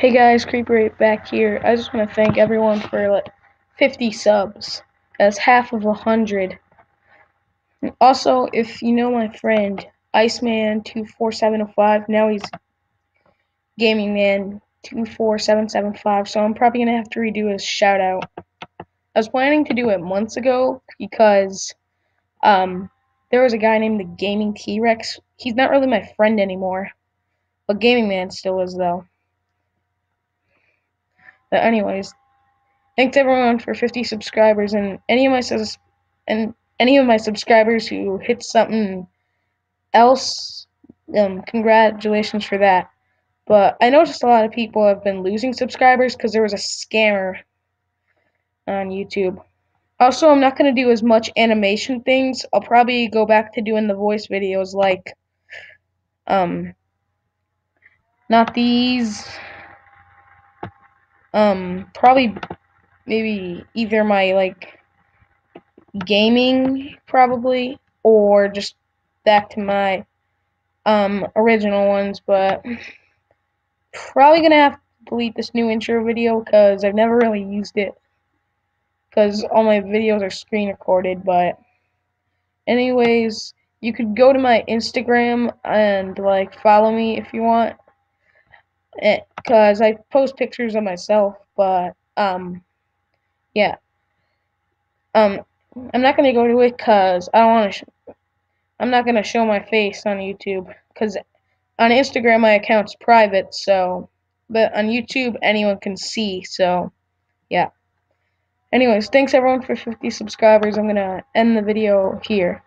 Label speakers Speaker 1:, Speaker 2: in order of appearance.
Speaker 1: Hey guys, Creeper8 back here. I just want to thank everyone for like 50 subs. That's half of a hundred. Also, if you know my friend Iceman24705, now he's Gaming Man 24775, so I'm probably gonna have to redo his shout out. I was planning to do it months ago because um there was a guy named the Gaming T-Rex. He's not really my friend anymore. But Gaming Man still is though. But anyways, thanks everyone for 50 subscribers and any of my sus and any of my subscribers who hit something else. Um, congratulations for that. But I noticed a lot of people have been losing subscribers because there was a scammer on YouTube. Also, I'm not going to do as much animation things. I'll probably go back to doing the voice videos like, um, not these um probably maybe either my like gaming probably or just back to my um original ones but probably gonna have to delete this new intro video because I've never really used it because all my videos are screen recorded but anyways you could go to my Instagram and like follow me if you want because I post pictures of myself, but um, yeah, um, I'm not gonna go to it because I don't want to. I'm not gonna show my face on YouTube because on Instagram my account's private, so but on YouTube anyone can see, so yeah. Anyways, thanks everyone for 50 subscribers. I'm gonna end the video here.